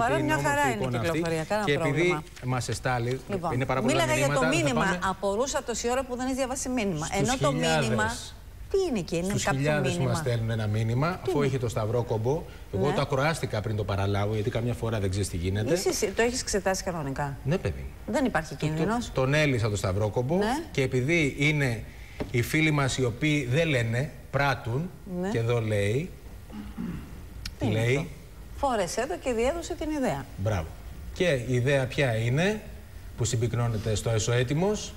Παρόν μια χαρά είναι η εικόνα αυτή. κυκλοφορία, κανένα Και επειδή πρόβλημα. μας εστάλει, Λοιπόν, είναι πάρα πολλά μίλαγα για το μηνύματα, θα μήνυμα. πάμε Απορούσα τόση ώρα που δεν έχει διαβάσει μήνυμα. στους Ενώ το χιλιάδες. μήνυμα. Τι είναι εκεί, είναι Στους κάποιο χιλιάδες που μας μήνυμα. στέλνουν ένα μήνυμα, αφού έχει το σταυρό κομπό. Εγώ Ναι. το ακροάστηκα πριν το παραλάβω, γιατί καμιά φορά δεν ξέρεις τι γίνεται. Είσαι εσύ, το έχεις εξετάσει κανονικά; Ναι, παιδί. Δεν υπάρχει κίνδυνος. Τον έλυσα το σταυρόκομπο Ναι. και επειδή είναι οι φίλοι μας οι οποίοι δεν λένε, πράττουν, Ναι. και εδώ λέει. Τι λέει. Φόρεσε το και διέδωσε την ιδέα. Μπράβο. Και η ιδέα ποια είναι που συμπυκνώνεται στο εσωέτοιμος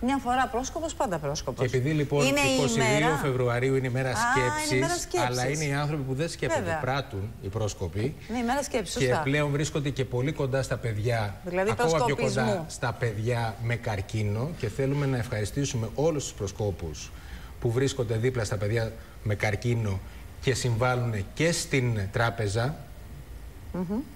Μια φορά πρόσκοπος, πάντα πρόσκοπος. Και επειδή λοιπόν είναι 22 η ημέρα... Φεβρουαρίου είναι η μέρα Α, σκέψης, είναι η μέρα σκέψης. αλλά είναι οι άνθρωποι που δεν σκέφτονται, Βέβαια. πράττουν οι πρόσκοποι. Είναι η μέρα σκέψης, Και σωστά. πλέον βρίσκονται και πολύ κοντά στα παιδιά, Δηλαδή ακόμα πιο προσκοπισμού. κοντά στα παιδιά με καρκίνο και θέλουμε να ευχαριστήσουμε όλους τους προσκόπους που βρίσκονται δίπλα στα παιδιά με καρκίνο και συμβάλλουν και στην τράπεζα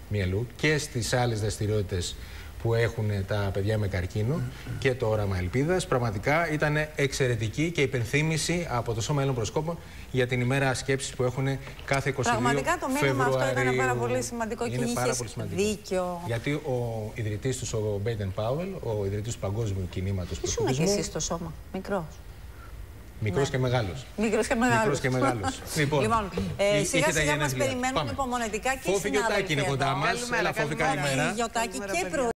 μυελού και στις άλλες δραστηριότητες που έχουν τα παιδιά με καρκίνο και το όραμα ελπίδας. Πραγματικά ήταν εξαιρετική και υπενθύμηση από το Σώμα Έλληνων Προσκόπων για την ημέρα σκέψης που έχουν κάθε 22 Πραγματικά το μήνυμα αυτό ήταν Φεβρουαρίου. πάρα πολύ σημαντικό και Είναι πάρα είχες πολύ σημαντικό. δίκιο. Γιατί ο ιδρυτής τους, ο Μπέιντεν Πάουελ, ο ιδρυτής του Παγκόσμιου Κινήματος Ήσουν και Προσκοπισμού, εσύ στο σώμα, μικρός. Μικρός και μεγάλος. Μικρός και μεγάλος. Μικρός και μεγάλος. λοιπόν, Λοιπόν, ε, εί- σιγά είχε τα σιγά μας γενέθλιά του. περιμένουν Πάμε. υπομονετικά και οι Φόφη Γιωτάκη συνάδελφοι είναι κοντά εδώ. μας. Καλημέρα, Έλα, Φόφη, καλημέρα. καλημέρα. Γιωτάκη και προ...